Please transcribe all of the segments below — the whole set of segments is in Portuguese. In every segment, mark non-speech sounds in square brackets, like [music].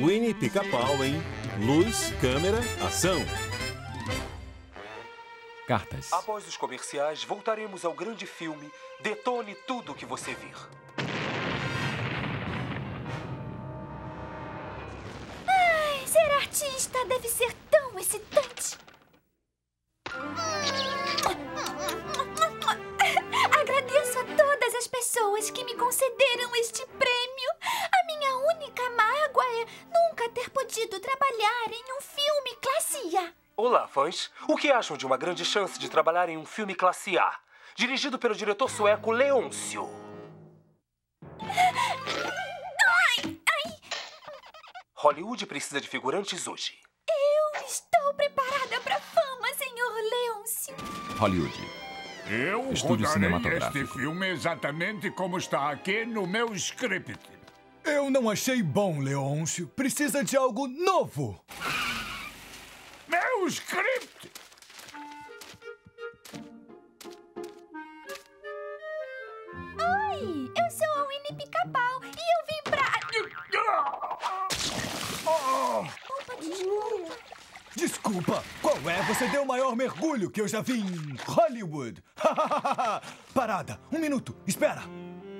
Winnie Pica-Pau em Luz, Câmera, Ação. Cartas. Após os comerciais, voltaremos ao grande filme Detone Tudo o que você vir. Ai, ser artista deve ser tão excitante. Agradeço a todas as pessoas que me concederam este prêmio. Única mágoa é nunca ter podido trabalhar em um filme classe A. Olá, fãs. O que acham de uma grande chance de trabalhar em um filme classe A? Dirigido pelo diretor sueco Leôncio. Ai, ai, Hollywood precisa de figurantes hoje. eu estou preparada para fama, senhor Leôncio. Hollywood. Eu Estúdio rodarei este filme exatamente como está aqui no meu script. Eu não achei bom, Leôncio. Precisa de algo novo. Meu script! Oi, eu sou a Winnie Pica-Pau e eu vim pra... Opa, desculpa. Desculpa, qual é? Você deu o maior mergulho que eu já vi em Hollywood. [laughs] Parada, um minuto, espera.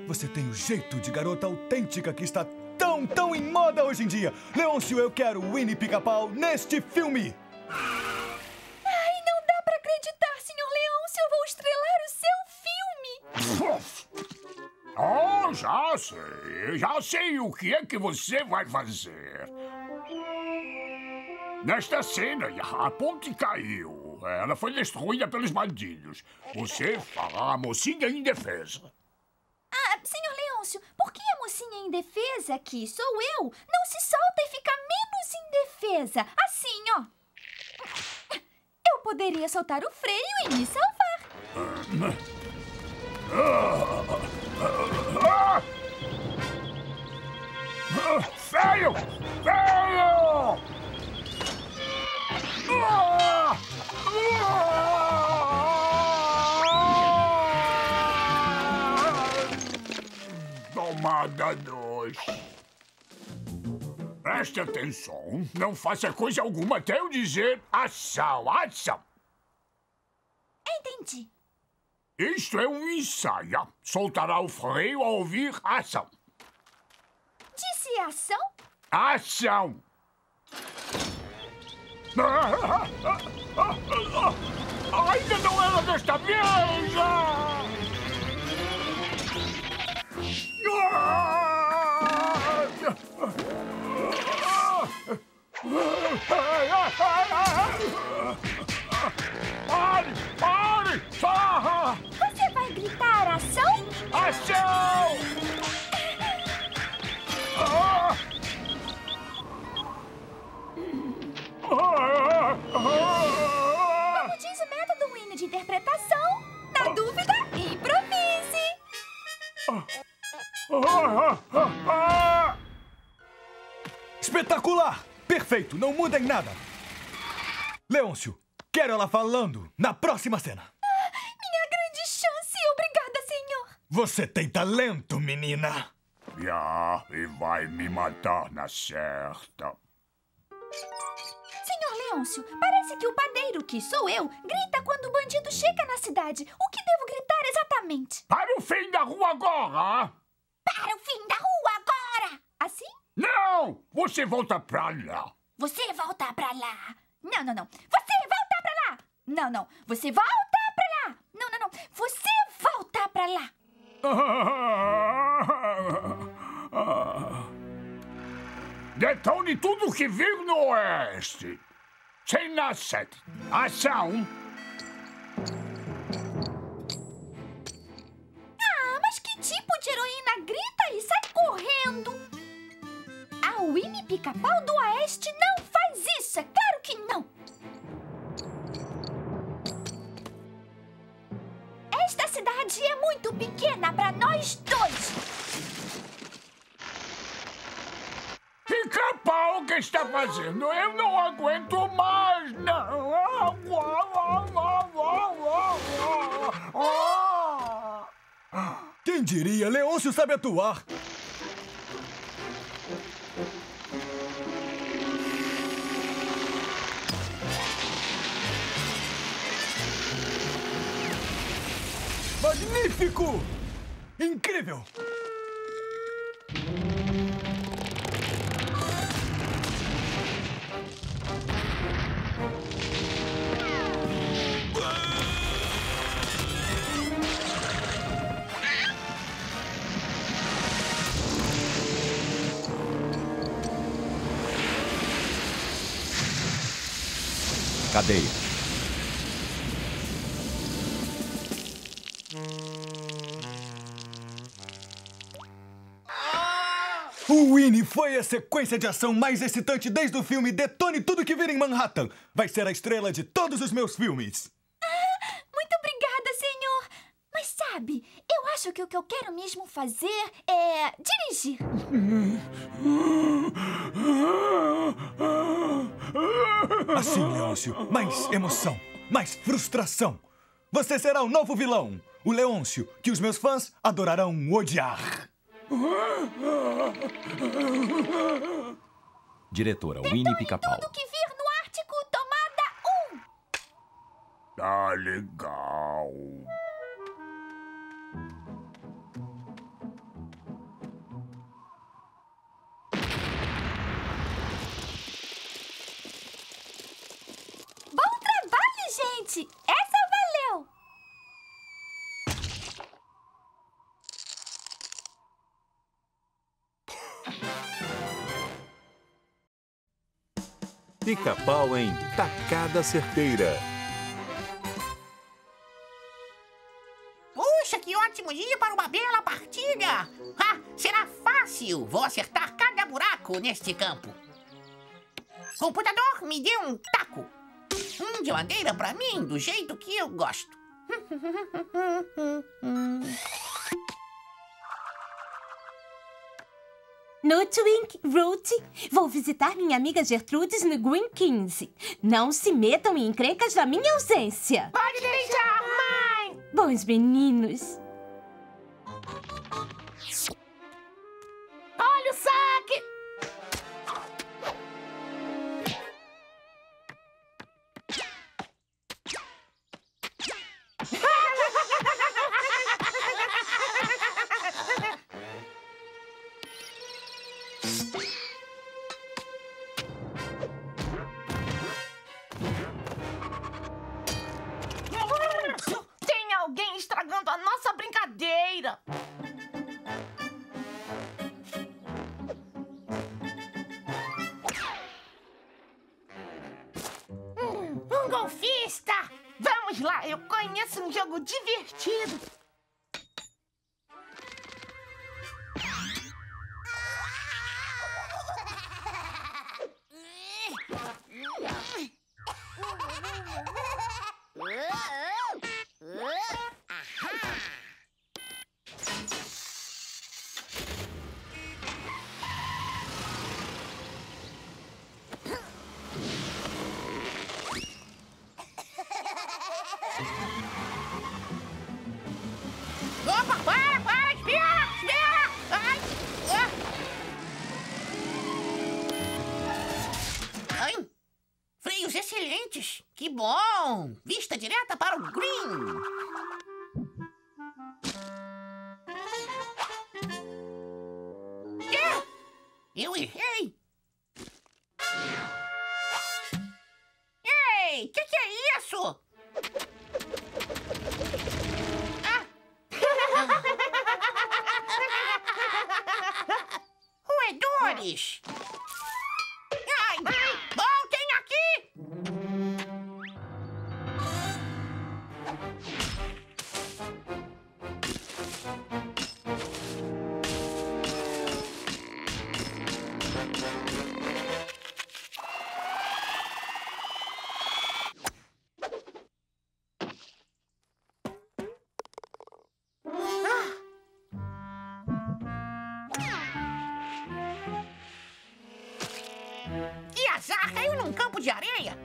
Você tem o jeito de garota autêntica que está tão, tão em moda hoje em dia. Leôncio, eu quero Winnie Pica-Pau neste filme. Ai, não dá pra acreditar, senhor Leôncio. Eu vou estrelar o seu filme. Oh, já sei. Já sei o que é que você vai fazer. Nesta cena, a ponte caiu. Ela foi destruída pelos bandidos. Você fará a mocinha indefesa. Senhor Leôncio, por que a mocinha indefesa aqui sou eu? Não se solta e fica menos indefesa. Assim, ó. Eu poderia soltar o freio e me salvar. Ah, Feio! Feio! Ah! Ah! Tomada 2. Preste atenção. Não faça coisa alguma até eu dizer ação, ação. Entendi. Isto é um ensaio. Soltará o freio ao ouvir ação. Disse ação? Ação! [laughs] Ainda não era desta vez! Pare! Pare! Ah! Você vai gritar ação? Ação! Ah! Ah! Ah! Como diz o método Winnie de interpretação, na dúvida, improvise. Ah! Ah! Espetacular! Perfeito, não muda em nada. Leôncio, quero ela falando na próxima cena. Minha grande chance. Obrigada, senhor. Você tem talento, menina. Já, e vai me matar na certa. Senhor Leôncio, parece que o padeiro, que sou eu, grita quando o bandido chega na cidade. O que devo gritar exatamente? Para o fim da rua agora! Para o fim da rua agora! Assim? Não! Você volta pra lá! Você volta pra lá. Não, não, não. Você volta pra lá. Não, não. Você volta pra lá. Não, não, não. Você volta pra lá. [laughs] Detone tudo que vir no oeste! Cena 7. Ação! Grita e sai correndo? A Winnie Pica-Pau do Oeste não faz isso, é claro que não. Esta cidade é muito pequena para nós dois. Pica-pau, que está fazendo? Eu não aguento mais, não! Quem diria? Leôncio sabe atuar. Magnífico! Incrível! Cadeia. O Winnie foi a sequência de ação mais excitante desde o filme Detone Tudo Que Vira em Manhattan. Vai ser a estrela de todos os meus filmes. Muito obrigada, senhor. Mas sabe, eu acho que o que eu quero mesmo fazer é dirigir. [laughs] [laughs] Assim, Leôncio, mais emoção, mais frustração. Você será o novo vilão, o Leôncio, que os meus fãs adorarão odiar. Diretora Winnie Pica-Pau. Tudo que vir no Ártico, tomada 1. Tá legal. Gente! Essa valeu! Pica-pau em Tacada Certeira. Puxa, que ótimo dia para uma bela partida! Ah, será fácil! Vou acertar cada buraco neste campo. Computador, me dê um taco. Um de madeira para mim, do jeito que eu gosto. No Twink Root, vou visitar minha amiga Gertrudes no Green 15. Não se metam em encrencas na minha ausência. Pode deixar, mãe! Bons meninos. Caiu num campo de areia!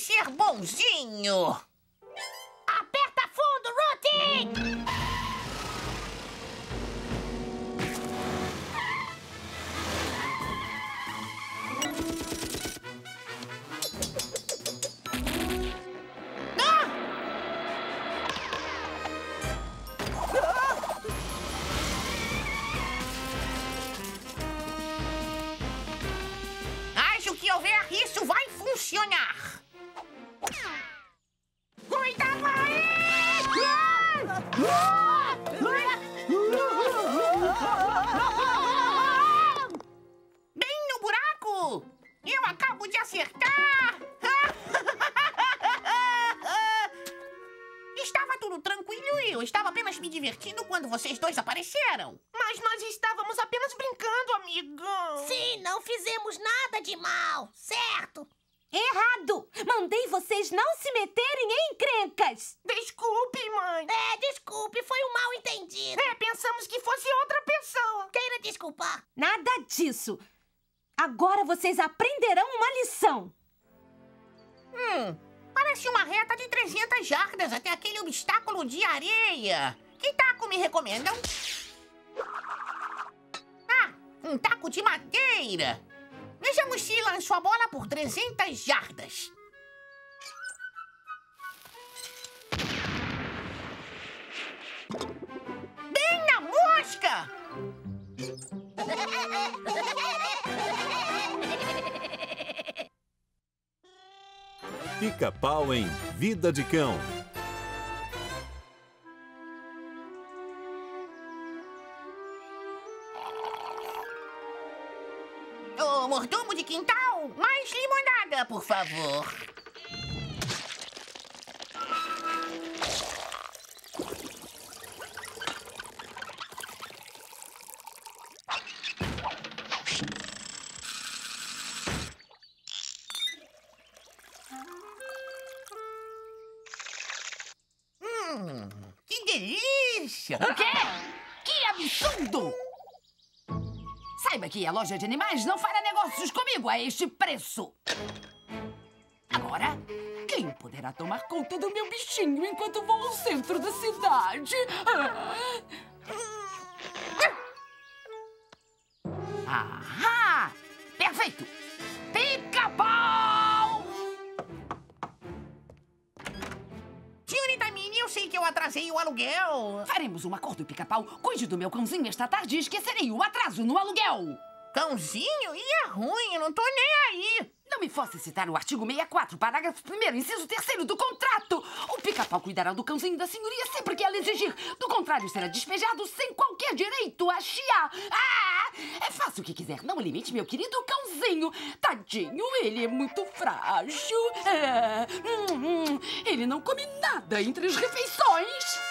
Ser bonzinho. Apareceram. Mas nós estávamos apenas brincando, amigão. Sim, não fizemos nada de mal, certo? Errado! Mandei vocês não se meterem em encrencas! Desculpe, mãe. É, desculpe, foi um mal entendido. É, pensamos que fosse outra pessoa. Queira desculpar. Nada disso! Agora vocês aprenderão uma lição! Hum, parece uma reta de 300 jardas até aquele obstáculo de areia. Que taco me recomendam? Madeira. Vejamos se lanço a bola por 300 jardas. Bem na mosca! Pica-pau em Vida de Cão. Favor. Hum, que delícia! O quê? Que absurdo! Saiba que a loja de animais não fará negócios comigo a este preço. Bichinho enquanto vou ao centro da cidade? Ah. Ahá! Perfeito! Pica-pau! Senhorita Minnie, eu sei que eu atrasei o aluguel. Faremos um acordo, pica-pau. Cuide do meu cãozinho esta tarde e esquecerei o atraso no aluguel. Cãozinho? E é ruim, eu não tô nem aí. Me force a citar o artigo 64, parágrafo 1 inciso 3 do contrato. O pica-pau cuidará do cãozinho da senhoria sempre que ela exigir. Do contrário, será despejado sem qualquer direito a chiar. Ah! É fácil o que quiser. Não limite, meu querido cãozinho. Tadinho, ele é muito frágil. É. Hum, hum. Ele não come nada entre as refeições.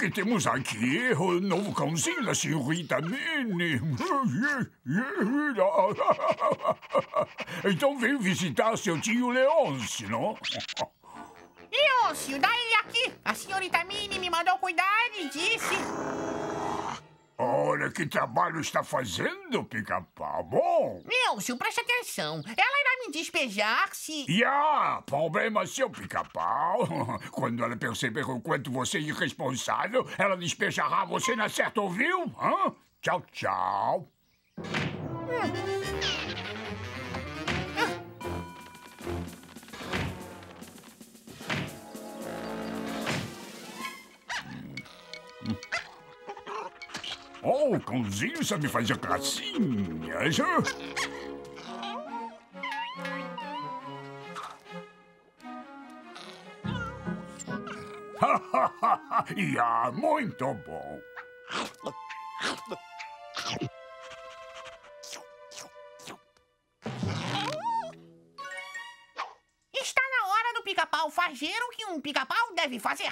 Que temos aqui, o novo cãozinho da senhorita Minnie. [laughs] Então veio visitar seu tio Leôncio, não? Leôncio, dá ele aqui! A senhorita Minnie me mandou cuidar e disse... Olha que trabalho está fazendo, pica-pau. Bom. Leôncio, preste atenção. Ela irá me despejar se... Ya, problema seu, pica-pau. [laughs] Quando ela perceber o quanto você é irresponsável, ela despejará você na certa, ouviu? Hã? Tchau, tchau. [laughs] Oh, o cãozinho sabe fazer gracinhas. [laughs] Ya, muito bom. Está na hora do pica-pau fazer o que um pica-pau deve fazer.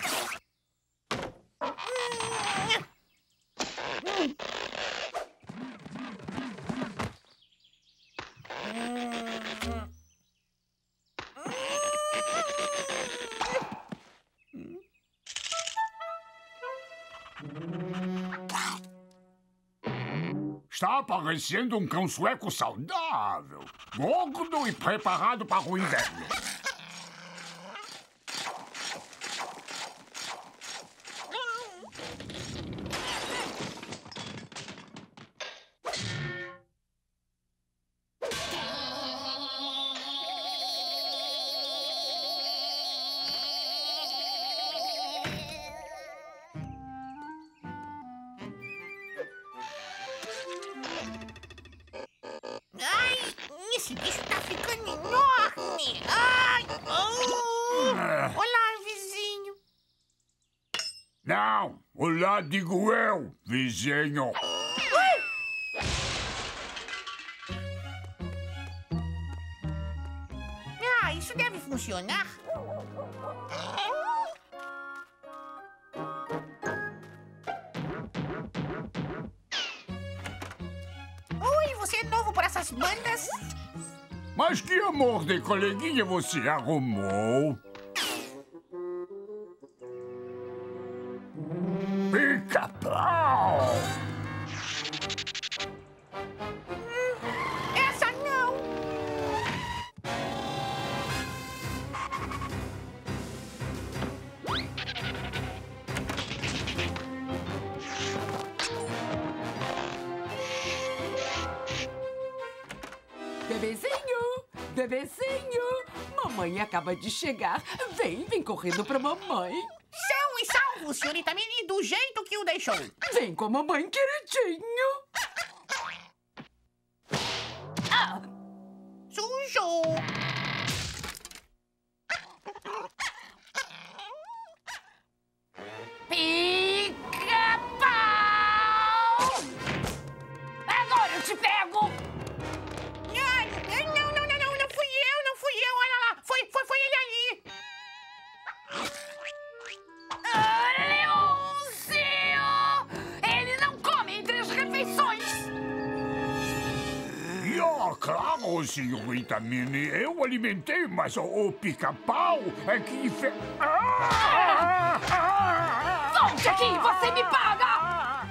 Está parecendo um cão sueco saudável, gordo e preparado para o inverno. Coleguinha você arrumou? Pica-pau! Essa não. Bebezinho, bebezinho, mamãe acaba de chegar. Vem, vem correndo pra mamãe. São e salvo, senhorita Minnie, do jeito que o deixou. Vem com a mamãe queridinho. Mas o, o pica-pau é que fe... Ah! Volte aqui, você me paga!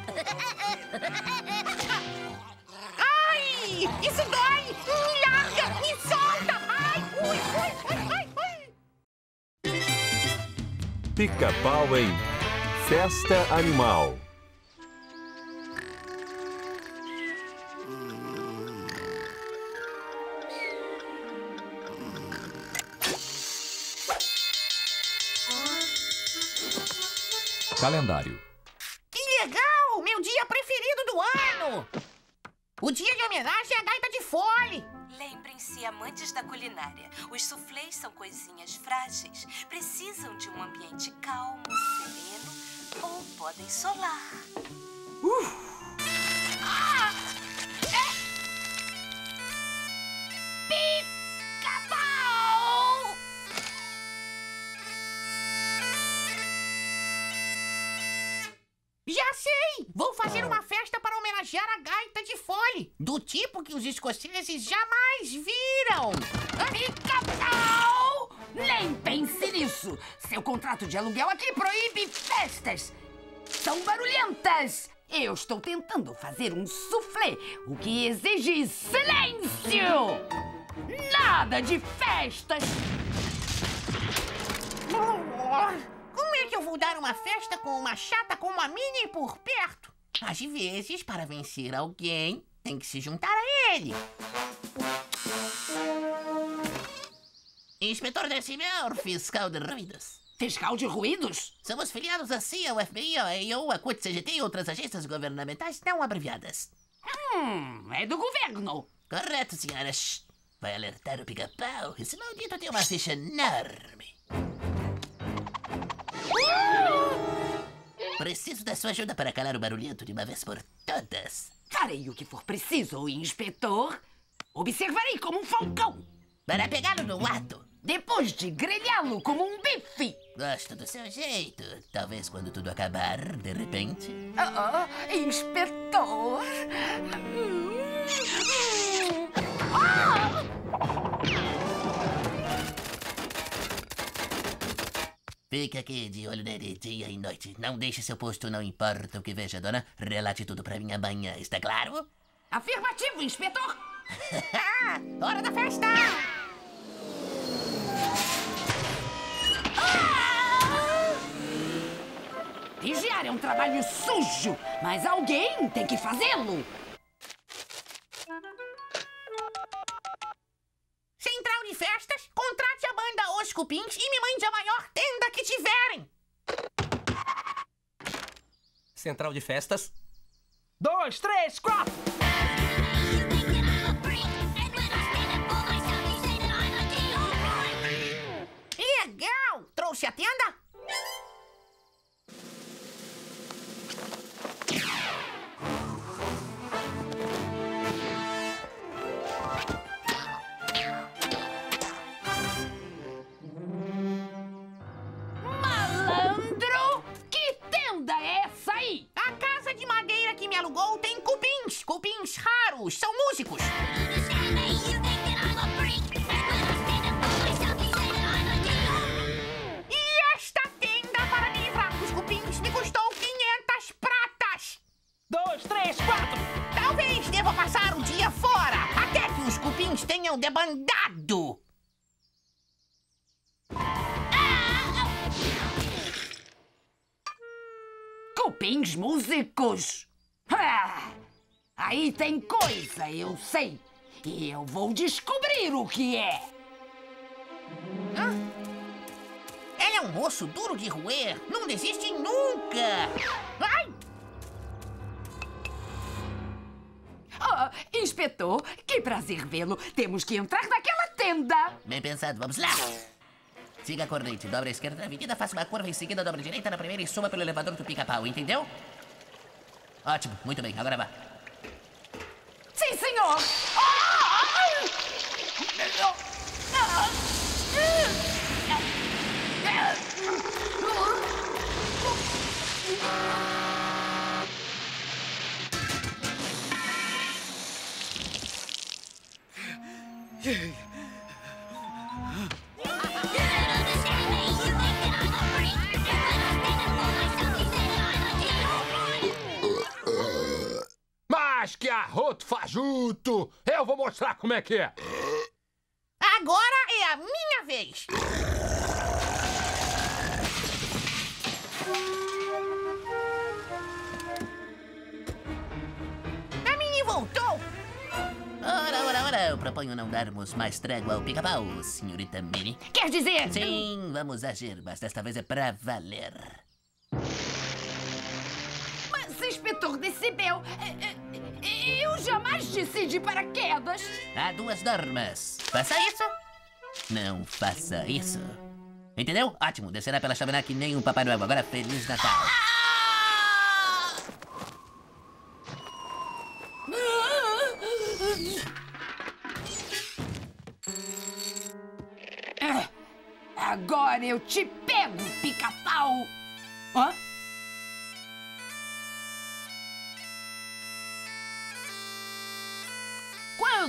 Ai, isso dói. Me larga, me solta. Ai, ui, ui, ui, ai, ai. Pica-pau em Festa Animal. Calendário. Que legal, meu dia preferido do ano. O dia de homenagem à gaita de fole. Lembrem-se amantes da culinária. Os soufflés são coisinhas frágeis, precisam de um ambiente calmo, sereno ou podem solar. Ah! Vou fazer uma festa para homenagear a gaita de fole, do tipo que os escoceses jamais viram. Pica-pau! Nem pense nisso! Seu contrato de aluguel aqui proíbe festas! São barulhentas! Eu estou tentando fazer um soufflé, o que exige silêncio! Nada de festas! Eu vou dar uma festa com uma chata como a Minnie por perto? Às vezes, para vencer alguém, tem que se juntar a ele. Inspetor Decimel, fiscal de ruídos. Fiscal de ruídos? Somos filiados à CIA, ao FBI, ao AIO, à CUT, CGT e outras agências governamentais não abreviadas. Hum, é do governo. Correto, senhora. Shh. Vai alertar o pica-pau. Esse maldito tem uma ficha enorme. Preciso da sua ajuda para calar o barulhento de uma vez por todas. Farei o que for preciso, inspetor. Observarei como um falcão. Para pegá-lo no ato. Depois de grelhá-lo como um bife. Gosto do seu jeito. Talvez quando tudo acabar, de repente. [laughs] Ah, inspetor. Ah! Fica aqui de olho nele dia e noite. Não deixe seu posto, não importa o que veja, dona. Relate tudo pra mim amanhã, está claro? Afirmativo, inspetor. [laughs] Hora da festa! Vigiar é um trabalho sujo, mas alguém tem que fazê-lo. Central de festas, contrate a banda Os Cupins e me mande a maior tenda que tiverem. Central de festas. Dois, três, quatro! Legal! Trouxe a tenda? De madeira que me alugou tem cupins. Cupins raros. São músicos. E esta tenda para me livrar dos cupins me custou 500 pratas. Dois, três, quatro! Talvez deva passar o dia fora, até que os cupins tenham debandado. Cupins músicos. Ah, aí tem coisa, eu sei. E eu vou descobrir o que é. Ele é um moço duro de roer. Não desiste nunca. Ai! Ah, inspetor, que prazer vê-lo. Temos que entrar naquela tenda. Bem pensado, vamos lá. Siga a corrente, dobra a esquerda da avenida, faça uma curva em seguida, dobra a direita na primeira e suba pelo elevador do pica-pau, entendeu? Ótimo, muito bem, agora vá. Sim, senhor. Mas que arroto fajuto! Eu vou mostrar como é que é. Agora é a minha vez. A Minnie voltou. Ora, ora, ora, eu proponho não darmos mais trégua ao pica-pau, senhorita Minnie. Quer dizer... Sim, vamos agir, mas desta vez é pra valer. Mas, inspetor Decibel, eh, eh, Eu jamais desci de paraquedas. Há duas normas. Faça isso. Não faça isso. Entendeu? Ótimo. Descerá pela chaminé que nem um Papai Noel. Agora, Feliz Natal. Ah, Agora eu te pego, pica-pau! Hã?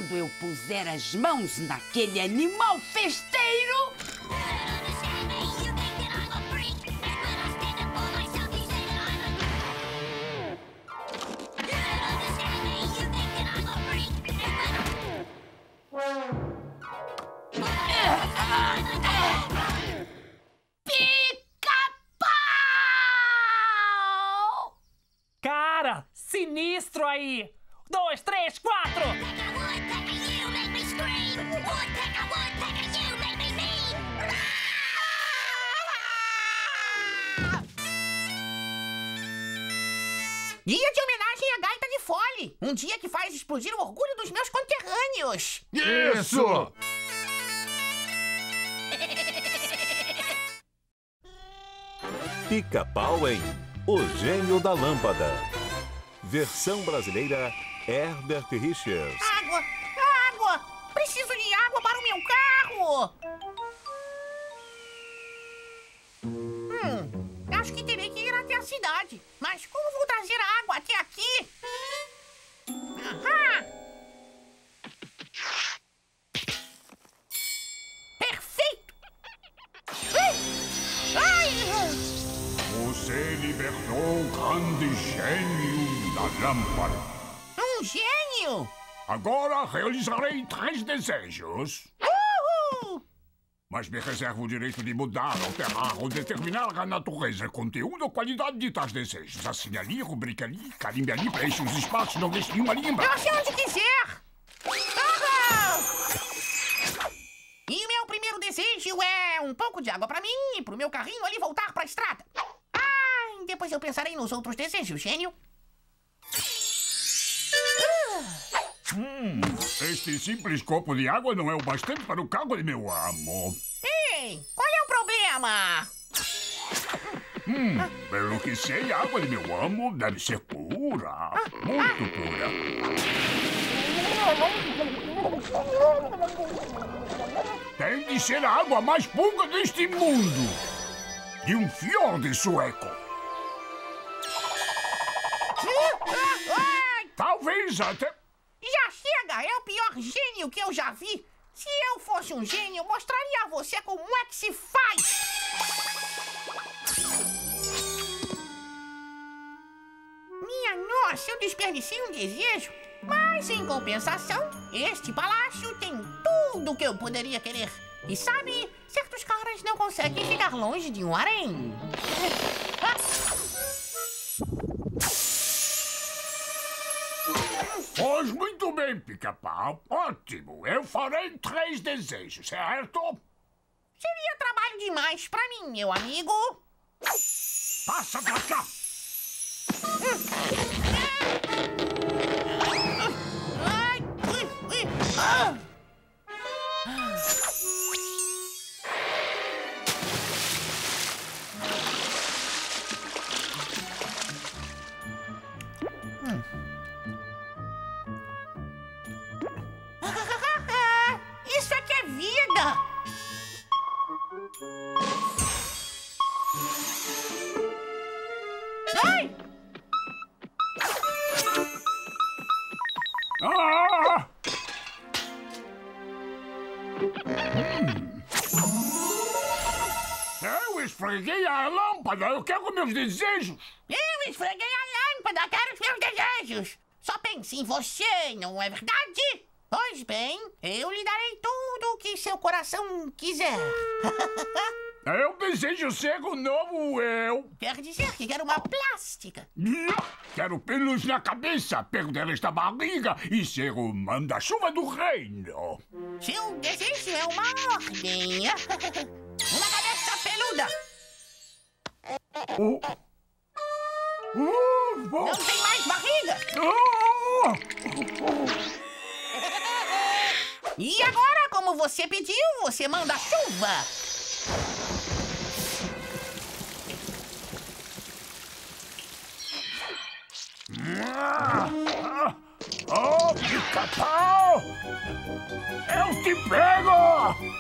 Quando eu puser as mãos naquele animal festeiro. Pica-pau! Cara, sinistro aí! Dois, três, quatro! Dia de homenagem à gaita de fole. Um dia que faz explodir o orgulho dos meus conterrâneos. Isso! [laughs] Pica-pau em O Gênio da Lâmpada. Versão brasileira Herbert Richards. Água! Água! Preciso de água para o meu carro! Cidade. Mas como vou trazer a água até aqui? Ahá! Perfeito! Ai! Você libertou o grande gênio da lâmpada. Um gênio! Agora realizarei três desejos. Mas me reservo o direito de mudar, alterar ou determinar a natureza, conteúdo ou qualidade de tais desejos. Assine ali, rubrique ali, carimbe ali, preencha os espaços, não deixe nenhuma limba. Eu sei onde quiser! Ah! E meu primeiro desejo é um pouco de água pra mim e pro meu carrinho ali voltar pra estrada. Ah, depois eu pensarei nos outros desejos, gênio. Hum, este simples copo de água não é o bastante para o cargo de meu amo. Ei, qual é o problema? Hum, pelo que sei, a água de meu amo deve ser pura. Muito pura. Tem de ser a água mais pura deste mundo. De um fiord sueco. [laughs] Talvez até. Chega, é o pior gênio que eu já vi. Se eu fosse um gênio, mostraria a você como é que se faz. Minha nossa, eu desperdicei um desejo. Mas, em compensação, este palácio tem tudo o que eu poderia querer. E sabe, certos caras não conseguem chegar longe de um harém. Bem, pica-pau. Ótimo. Eu farei três desejos, certo? Seria trabalho demais pra mim, meu amigo. Passa pra cá. Ai, ah. Ai! Ah! Hum. Eu esfreguei a lâmpada. Eu quero meus desejos. Eu esfreguei a lâmpada, quero os meus desejos. Só pense em você, não é verdade? Pois bem, eu lhe darei tudo que seu coração quiser. [laughs] Eu desejo ser o novo eu. Quer dizer que quer uma plástica? Quero pelos na cabeça, perder esta barriga e ser o manda-chuva do reino. Seu desejo é uma ordem. [laughs] Uma cabeça peluda. Oh. Uh, Não tem mais barriga. Oh. E agora, como você pediu, você manda chuva. Oh, pica-pau! Eu te pego!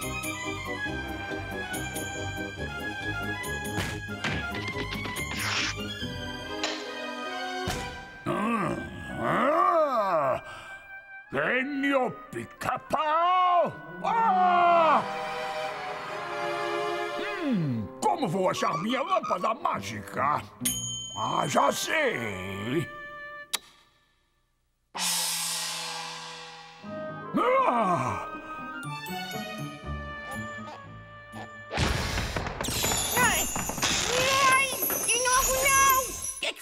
Gênio pica-pau! Ah! Hum, como vou achar minha lâmpada mágica? Ah, já sei! Ah!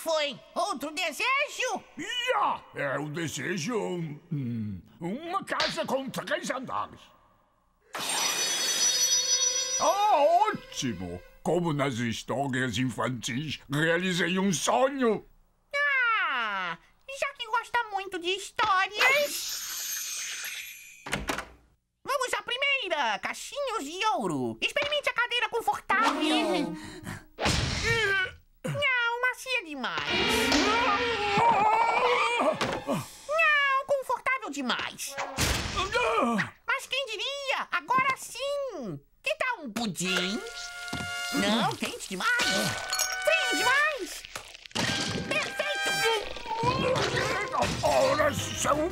Foi? Outro desejo? Ya! É o desejo. hum, uma casa com três andares. Ah, ótimo! Como nas histórias infantis, realizei um sonho. Ah, já que gosta muito de histórias. Vamos à primeira, caixinhos de ouro. Experimente a cadeira confortável. Macia demais. Não, confortável demais. Mas quem diria? Agora sim. Que tal um pudim? Não, quente demais. Frio demais. Perfeito. Ora, são.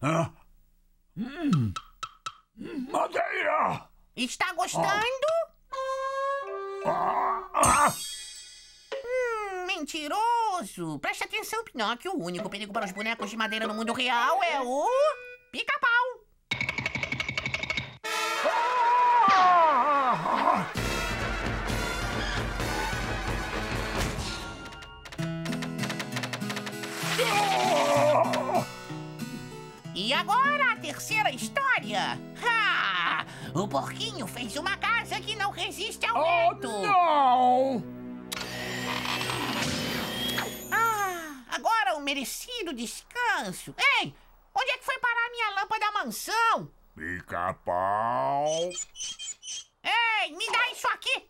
Ah, hum, Madeira! Está gostando? Ah, Hum, mentiroso! Preste atenção, Pinóquio. O único perigo para os bonecos de madeira no mundo real é o. Pica-pau! E agora a terceira história! Ha! O porquinho fez uma casa que não resiste ao vento! Não! Ah, agora o merecido descanso! Ei! Onde é que foi parar a minha lâmpada mansão? Pica-pau! Ei, me dá isso aqui!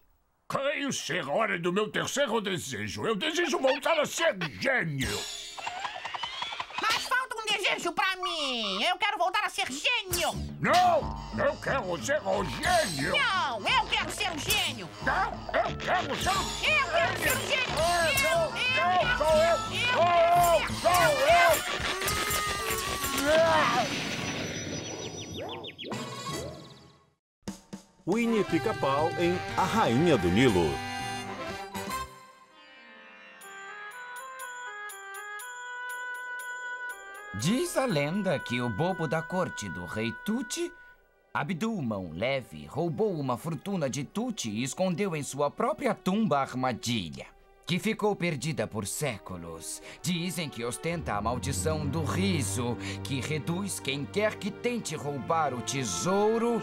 Creio ser hora do meu terceiro desejo. Eu desejo voltar a ser gênio. Desejo pra mim! Eu quero voltar a ser gênio! Não! Eu quero ser o gênio! Não, eu quero ser um gênio! Não! Eu quero ser o Eu quero ser um gênio! Eu, Eu, eu, eu, sou eu! eu, Sou eu! Sou eu! Winnie Pica-Pau em A Rainha do Nilo. Diz a lenda que o bobo da corte do rei Tuti, Abdul Mão Leve, roubou uma fortuna de Tuti e escondeu em sua própria tumba a armadilha, que ficou perdida por séculos. Dizem que ostenta a maldição do riso, que reduz quem quer que tente roubar o tesouro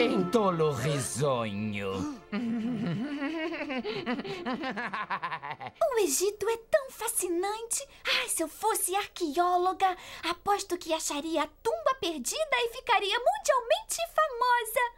em tolo risonho. [laughs] O Egito é tão fascinante. Ai, se eu fosse arqueóloga, aposto que acharia a tumba perdida e ficaria mundialmente famosa.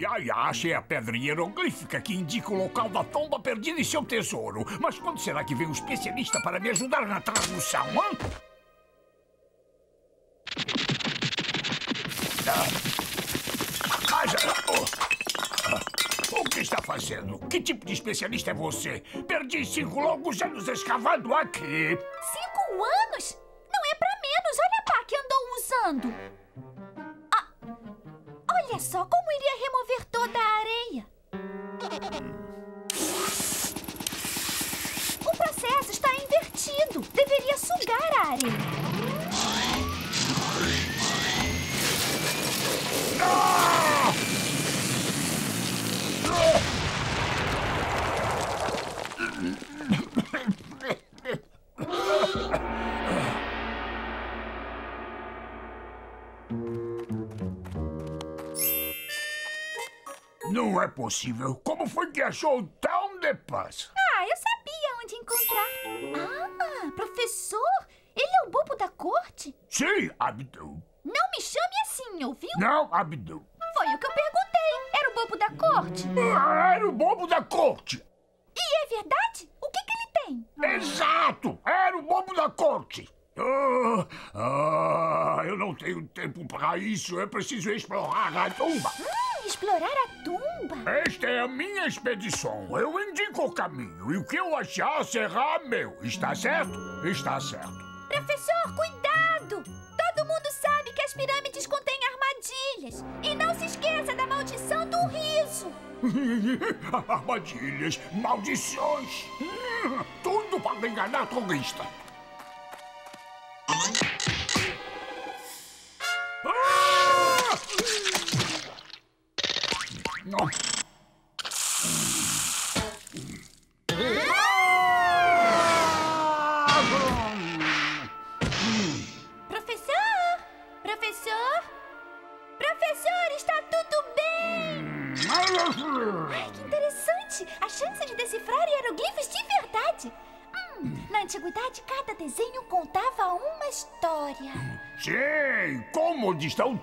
Ya, ya, achei a pedra hieroglífica que indica o local da tomba perdida e seu tesouro. Mas quando será que vem um especialista para me ajudar na tradução, hã? Ah, já- oh. Ah, O que está fazendo? Que tipo de especialista é você? Perdi cinco longos anos escavando aqui. Possível. Como foi que achou tão depressa? Ah, eu sabia onde encontrar. Ah, professor? Ele é o bobo da corte? Sim, Abdu. Não me chame assim, ouviu? Não, Abdu. Foi o que eu perguntei. Era o bobo da corte? Ah, Era o bobo da corte. E é verdade? O que, que ele tem? Exato! Era o bobo da corte. Ah, ah, eu não tenho tempo para isso. Eu preciso explorar a tumba. Hum, explorar a tumba? Esta é a minha expedição. Eu indico o caminho e o que eu achar será meu. Está certo? Está certo. Professor, cuidado! Todo mundo sabe que as pirâmides contêm armadilhas. E não se esqueça da maldição do riso. [laughs] Armadilhas, maldições. Tudo para enganar turista.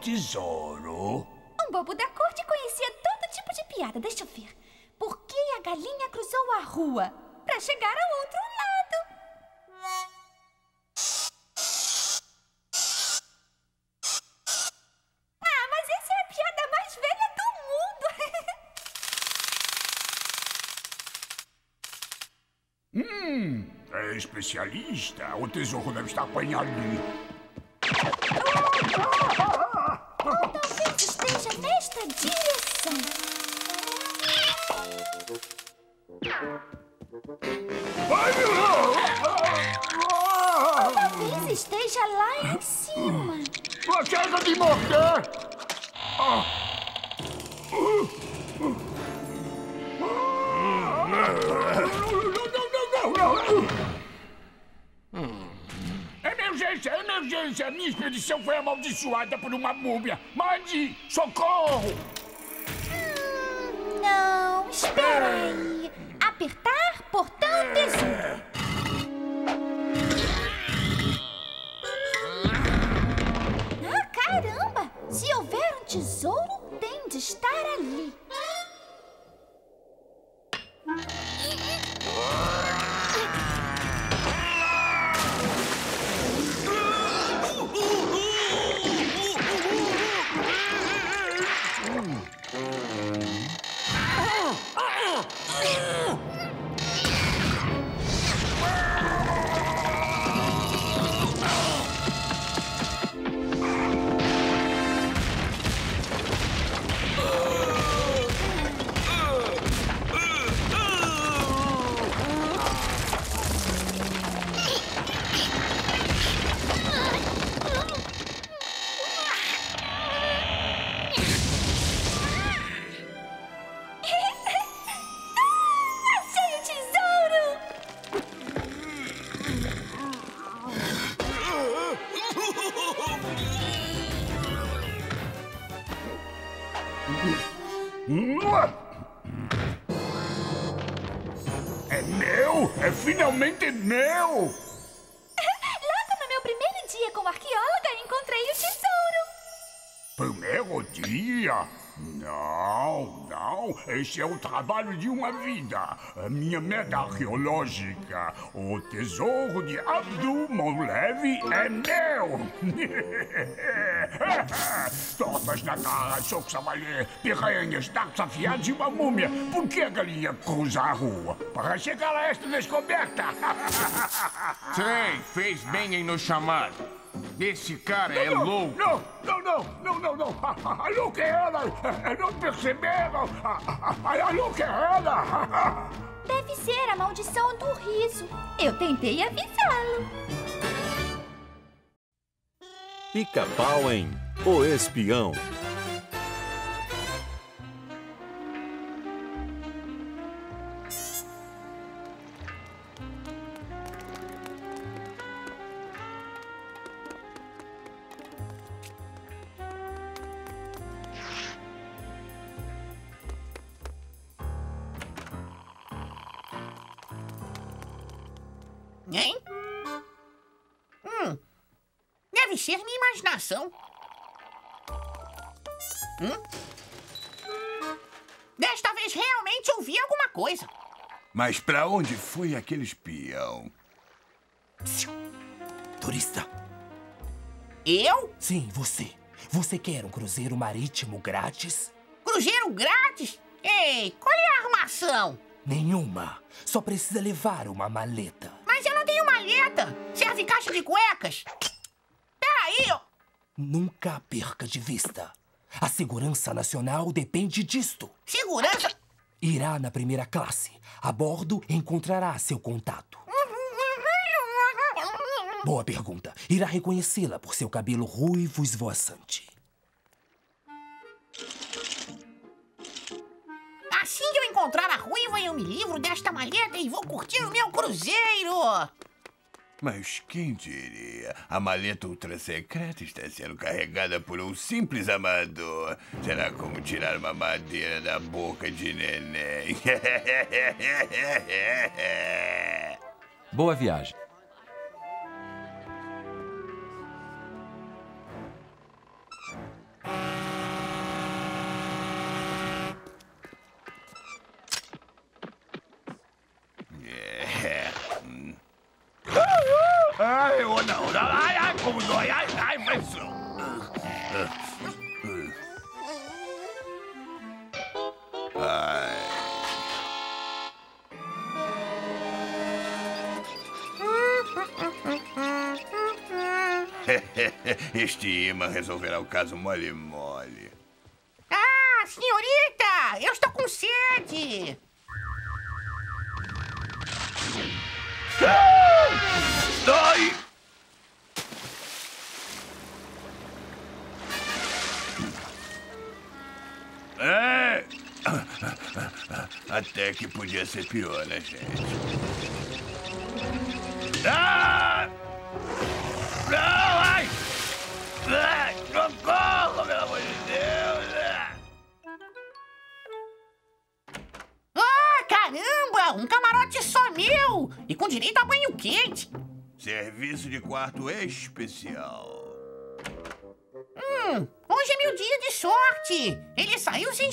Tesouro? Um bobo da corte conhecia todo tipo de piada. Deixa eu ver. Por que a galinha cruzou a rua? Para chegar ao outro lado. Ah, mas essa é a piada mais velha do mundo. [laughs] Hum, é especialista. O tesouro deve estar bem ali. Amaldiçoada por uma múmia! Mande! Socorro! Não, espera aí. Apertar portão tesouro. Ah, caramba! Se houver um tesouro, tem de estar ali. Esse é o trabalho de uma vida. A minha meta arqueológica. O tesouro de Abdul Molevi é meu. [laughs] Tortas na cara, socos a valer, piranhas, dardos afiados e uma múmia. Por que a galinha cruza a rua? Para chegar a esta descoberta. [laughs] Sim, fez bem em nos chamar. Esse cara é não, louco. Não, não, não, não, não, não. A louca é ela. Não perceberam. A louca é ela. Deve ser a maldição do riso. Eu tentei avisá-lo. Pica-pau em O Espião. Foi aquele espião? Turista. Eu? Sim, você. Você quer um cruzeiro marítimo grátis? Cruzeiro grátis? Ei, qual é a armação? Nenhuma. Só precisa levar uma maleta. Mas eu não tenho maleta. Serve caixa de cuecas. Peraí, ó. Nunca perca de vista. A segurança nacional depende disto. Segurança? Irá na primeira classe. A bordo encontrará seu contato. Boa pergunta. Irá reconhecê-la por seu cabelo ruivo esvoaçante. Assim que eu encontrar a ruiva, eu me livro desta maleta e vou curtir o meu cruzeiro. Mas quem diria? A maleta ultra secreta está sendo carregada por um simples amador. Será como tirar uma madeira da boca de neném. [laughs] Boa viagem. Este imã resolverá o caso mole-mole. Ah, senhorita! Eu estou com sede! Dói! É. Até que podia ser pior, né, gente? Ah! Especial. Hum, hoje é meu dia de sorte! Ele saiu sem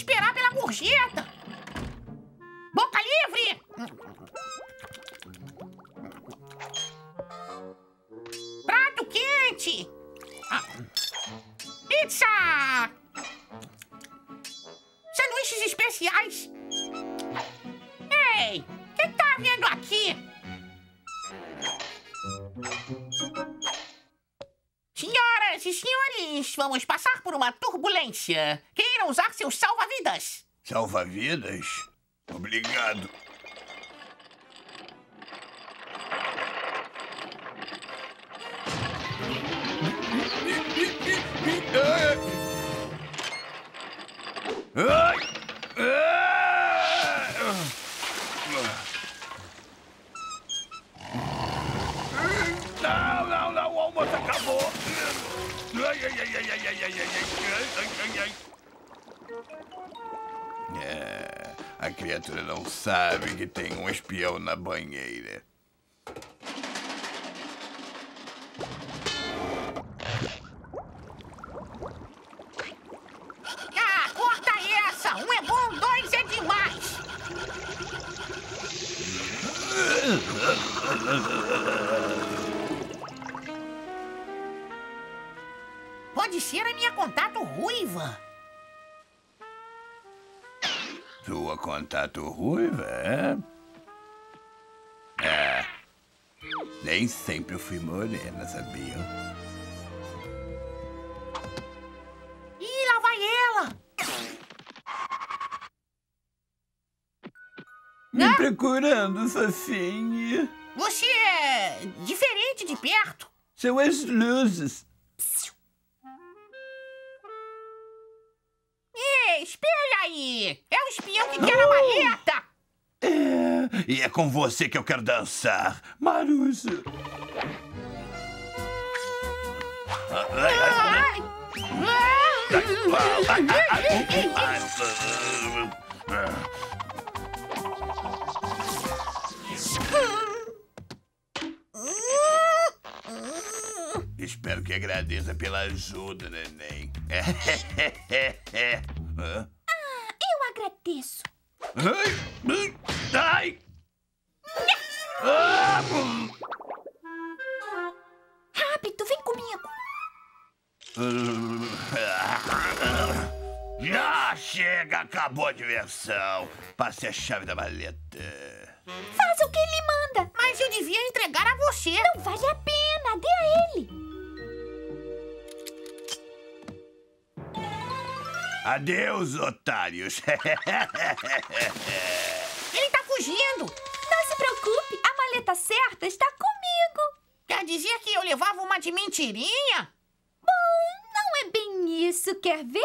turbulência. Queiram usar seus salva-vidas. Salva-vidas? Obrigado. Ai! É, a criatura não sabe que tem um espião na banheira. Contato ruiva, é? É. Nem sempre eu fui morena, sabia? Ih, lá vai ela! Me procurando, fofinha. Você é diferente de perto. São as luzes. Com você que eu quero dançar, Maruso. Ai! Espero que agradeça pela ajuda, neném. [laughs] Ah, eu agradeço. Ai! Ai! Rápido, vem comigo. [laughs] Já chega, acabou a diversão. Passe a chave da maleta. Faz o que ele manda. Mas eu devia entregar a você. Não vale a pena, dê a ele. Adeus, otários. [laughs] Ele tá fugindo. Não se preocupe, a maleta certa está comigo. Quer dizer que eu levava uma de mentirinha? Bom, não é bem isso. Quer ver?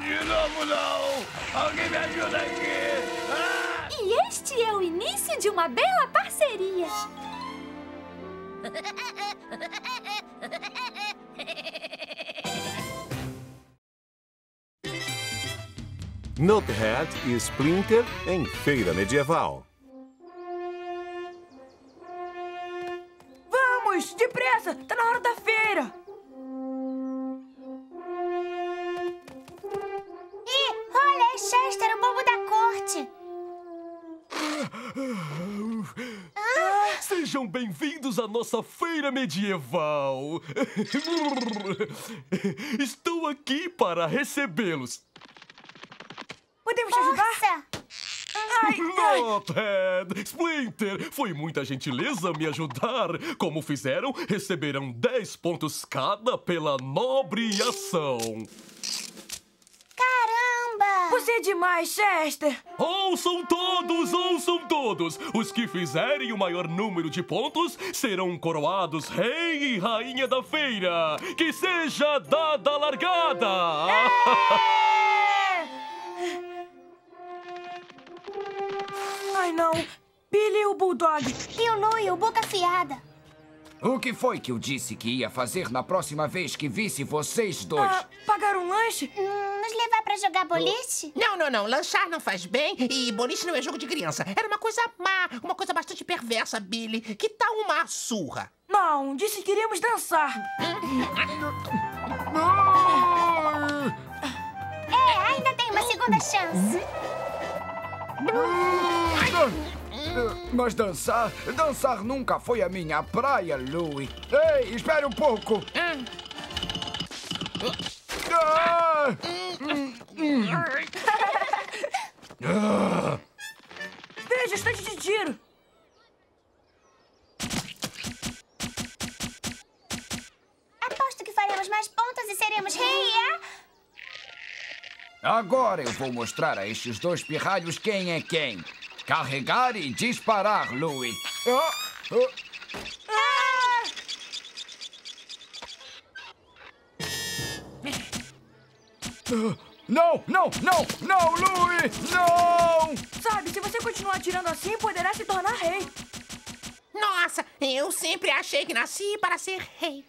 De novo não! Alguém me ajuda aqui! Ah! E este é o início de uma bela parceria. Nuthead e Splinter em feira medieval. Vamos, depressa! Tá na hora da feira! Sejam bem-vindos à nossa feira medieval. [laughs] Estou aqui para recebê-los. Podemos te ajudar? Ai, Splinter, foi muita gentileza me ajudar. Como fizeram, receberão 10 pontos cada pela nobre ação. Você é demais, Chester! Ouçam todos, ouçam todos! Os que fizerem o maior número de pontos serão coroados rei e rainha da feira! Que seja dada a largada! Ai, não! Billy o Bulldog! E o Louie, o boca afiada. O que foi que eu disse que ia fazer na próxima vez que visse vocês dois? Ah, pagar um lanche? Hum, nos levar pra jogar boliche? Não, não, não. Lanchar não faz bem e boliche não é jogo de criança. Era uma coisa má, uma coisa bastante perversa, Billy. Que tal uma surra? Não, disse que iríamos dançar. É, ainda tem uma segunda chance. Mas dançar? Dançar nunca foi a minha praia, Louie. Ei, espere um pouco. Ah! Hum, Ah! Veja, estante de tiro! Aposto que faremos mais pontos e seremos rei, é? Agora eu vou mostrar a estes dois pirralhos quem é quem. Carregar e disparar, Louie. Ah, ah. Ah, Não, não, não, não, Louie! Não! Sabe, se você continuar atirando assim, poderá se tornar rei. Nossa, eu sempre achei que nasci para ser rei.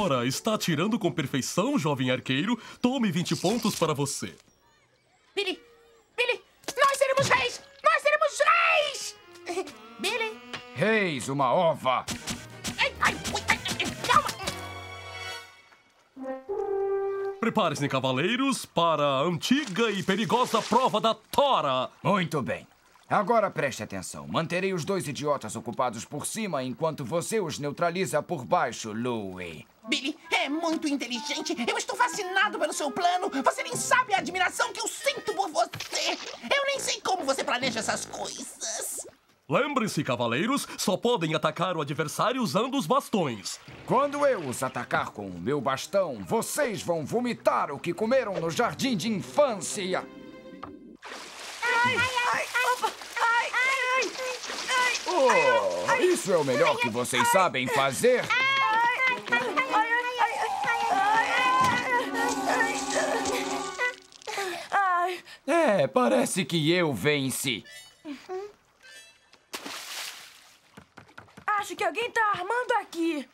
Ora, está atirando com perfeição, jovem arqueiro. Tome 20 pontos para você. Billy, seremos reis! Nós seremos reis! [laughs] Billy, Reis, uma ova! ai, ai, ai, calma. Preparem-se, cavaleiros, para a antiga e perigosa prova da Tora. Muito bem. Agora preste atenção. Manterei os dois idiotas ocupados por cima enquanto você os neutraliza por baixo, Louie. Billy é muito inteligente. Eu estou fascinado pelo seu plano. Você nem sabe a admiração que eu sinto por você. Eu nem sei como você planeja essas coisas. Lembrem-se, cavaleiros, só podem atacar o adversário usando os bastões. Quando eu os atacar com o meu bastão, vocês vão vomitar o que comeram no jardim de infância. Ai, ai, ai, ai, ai, Oh, isso é o melhor que vocês sabem fazer? É, parece que eu venci. Acho que alguém tá armando aqui.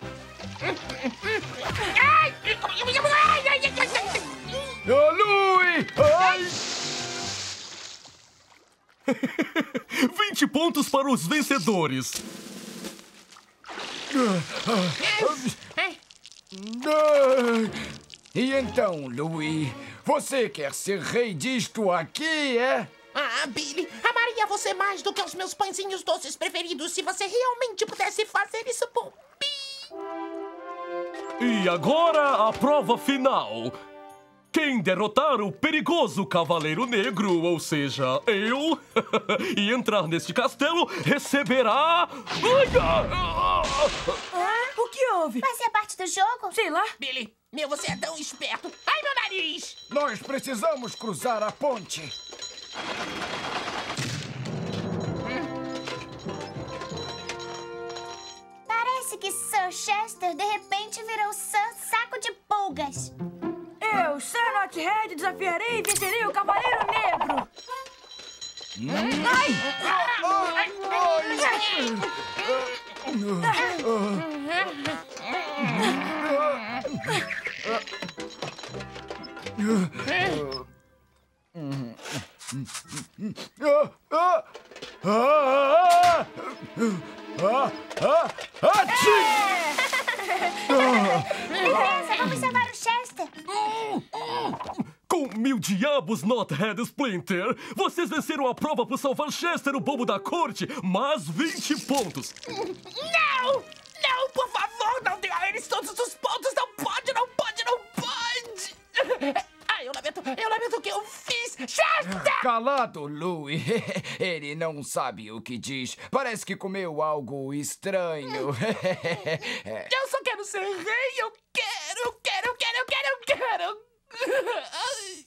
Ai! Ô, Louie! Ai! [laughs] 20 pontos para os vencedores. Ai. E então, Louie, você quer ser rei disto aqui, é? Ah, Billy, amaria você mais do que os meus pãezinhos doces preferidos se você realmente pudesse fazer isso por E agora a prova final. Quem derrotar o perigoso Cavaleiro Negro, ou seja, eu, [laughs] e entrar neste castelo, receberá. Ah, Ah, o que houve? Vai ser parte do jogo? Sei lá. Billy, meu, você é tão esperto. Ai, meu nariz! Nós precisamos cruzar a ponte. Parece que Sir Chester de repente virou Sir Saco de Pulgas. Eu, Sir Nothead, desafiarei e vencerei o Cavaleiro Negro. Ai! Ah, ah, diabos, Knothead Splinter! Vocês venceram a prova por salvar Chester, o bobo da corte, mais 20 pontos! Não! Não, por favor, não dê a eles todos os pontos! Não pode, não pode, não pode! Ai, eu lamento, eu lamento o que eu fiz! Chester! Calado, Louie. [laughs] Ele não sabe o que diz. Parece que comeu algo estranho. [laughs] Eu só quero ser rei! Eu quero, eu quero, eu quero, eu quero, eu quero! [laughs] Ai.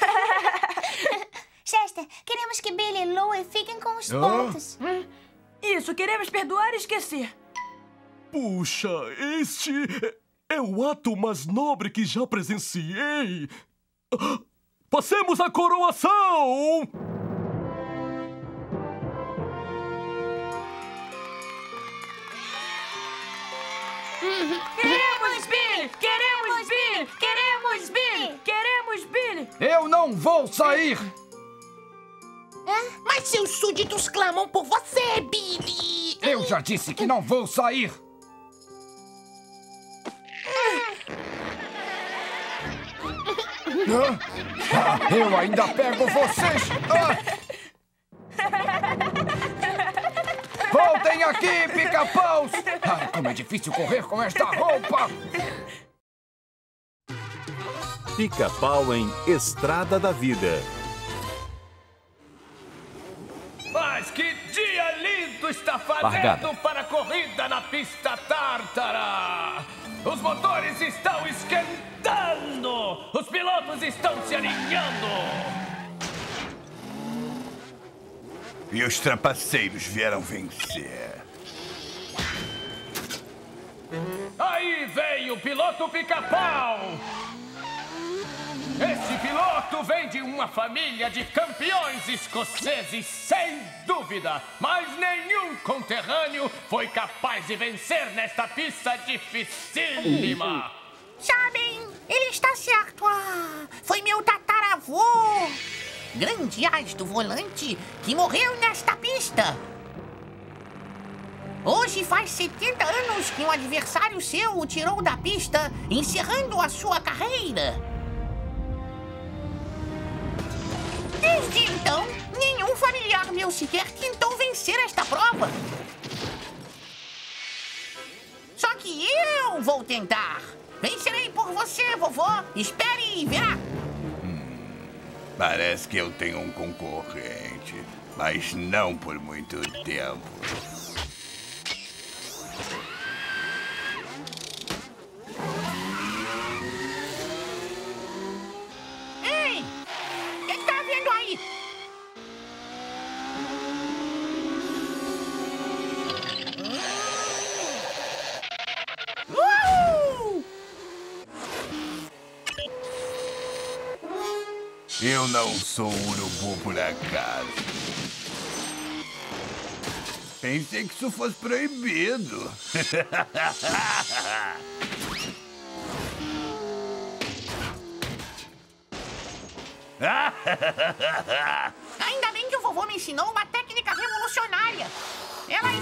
[laughs] Chester, queremos que Billy e Louie fiquem com os Hã? pontos. Isso, queremos perdoar e esquecer. Puxa, este é o ato mais nobre que já presenciei! Passemos à coroação! Queremos Billy! Queremos Eu não vou sair! Mas seus súditos clamam por você, Billy! Eu já disse que não vou sair! Hã? Ah, eu ainda pego vocês! Ah! Voltem aqui, pica-paus! Ai, como é difícil correr com esta roupa! Pica-pau em Estrada da Vida. Mas que dia lindo está fazendo Largada. para a corrida na pista tártara! Os motores estão esquentando! Os pilotos estão se alinhando! E os trapaceiros vieram vencer. Aí vem o piloto pica-pau! Esse piloto vem de uma família de campeões escoceses, sem dúvida, mas nenhum conterrâneo foi capaz de vencer nesta pista dificílima. Sabem, ele está certo. Ah, foi meu tataravô, grande as do volante, que morreu nesta pista. Hoje faz 70 anos que um adversário seu o tirou da pista, encerrando a sua carreira. Desde então, nenhum familiar meu sequer tentou vencer esta prova. Só que eu vou tentar. Vencerei por você, vovó. Espere e verá. Parece que eu tenho um concorrente, mas não por muito tempo. Eu não sou um urubu por acaso. Pensei que isso fosse proibido. [laughs] Ainda bem que o vovô me ensinou uma técnica revolucionária. Ela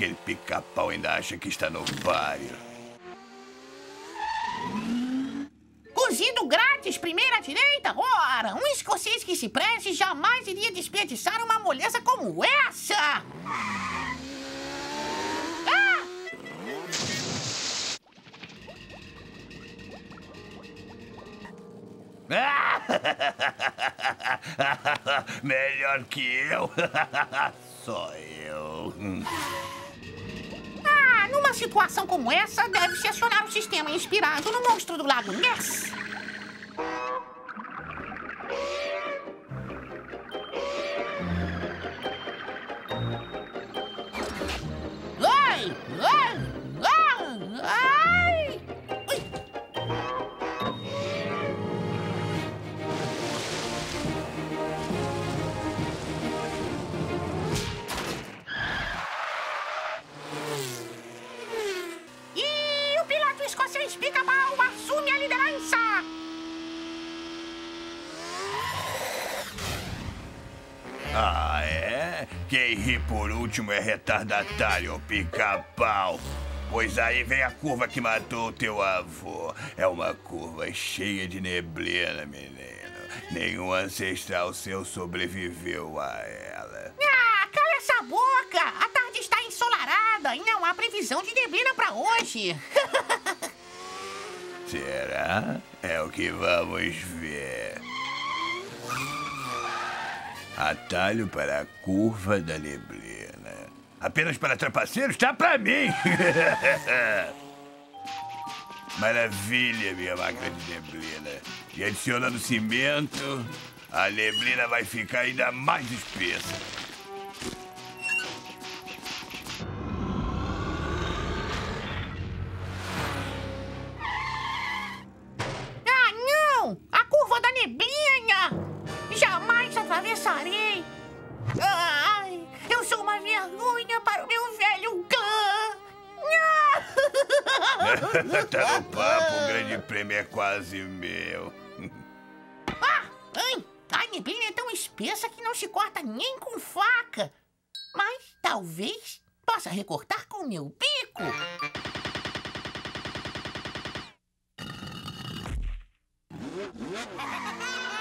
Aquele pica-pau ainda acha que está no páreo. Cozido grátis, primeira direita? Ora, um escocês que se preze jamais iria desperdiçar uma moleza como essa! Ah! [laughs] Melhor que eu. [laughs] Só eu. Numa situação como essa, deve-se acionar o sistema inspirado no monstro do lago Ness. Por último é retardatário, pica-pau. Pois aí vem a curva que matou o teu avô. É uma curva cheia de neblina, menino. Nenhum ancestral seu sobreviveu a ela. Ah, cala essa boca! A tarde está ensolarada e não há previsão de neblina pra hoje. [laughs] Será? É o que vamos ver. Atalho para a curva da neblina. Apenas para trapaceiros? Tá pra mim! [laughs] Maravilha, minha máquina de neblina. E adicionando cimento, a neblina vai ficar ainda mais espessa. Ah, não! A curva da neblina! Atravessarei! Ai, eu sou uma vergonha para o meu velho clã! [laughs] tá no [laughs] papo, o grande prêmio é quase meu. Ah! Ai, a neblina é tão espessa que não se corta nem com faca. Mas talvez possa recortar com meu bico. [laughs]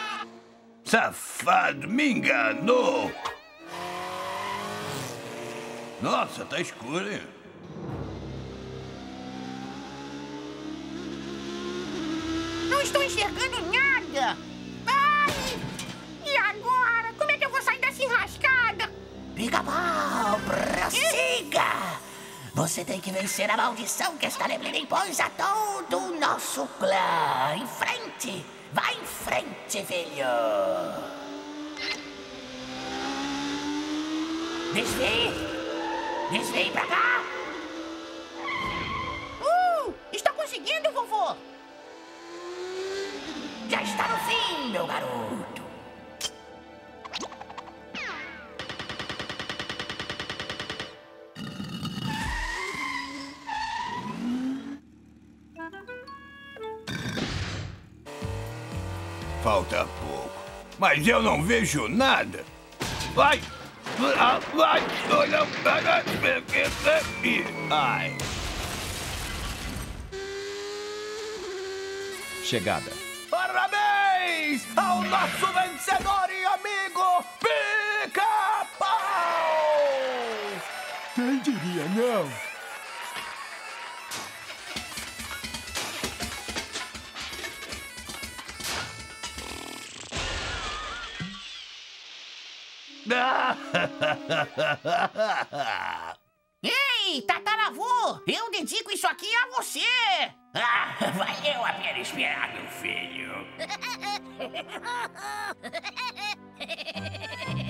Safado, me enganou! Nossa, tá escuro, hein? Não estou enxergando nada. Ai! E agora? Como é que eu vou sair dessa enrascada? Pica-pau, prossiga! Você tem que vencer a maldição que esta neblina impôs a todo o nosso clã. Em frente! Vai em frente, filho! Desvie! Desvie pra cá! Uh! Está conseguindo, vovô! Já está no fim, meu garoto! Mas eu não vejo nada. Vai! Ah, Vai! Olha! Ai! Chegada. Parabéns ao nosso vencedor e amigo Pica-Pau! Quem diria não? [laughs] Ei, tataravô! Eu dedico isso aqui a você! Ah, valeu a pena esperar, meu filho! [laughs]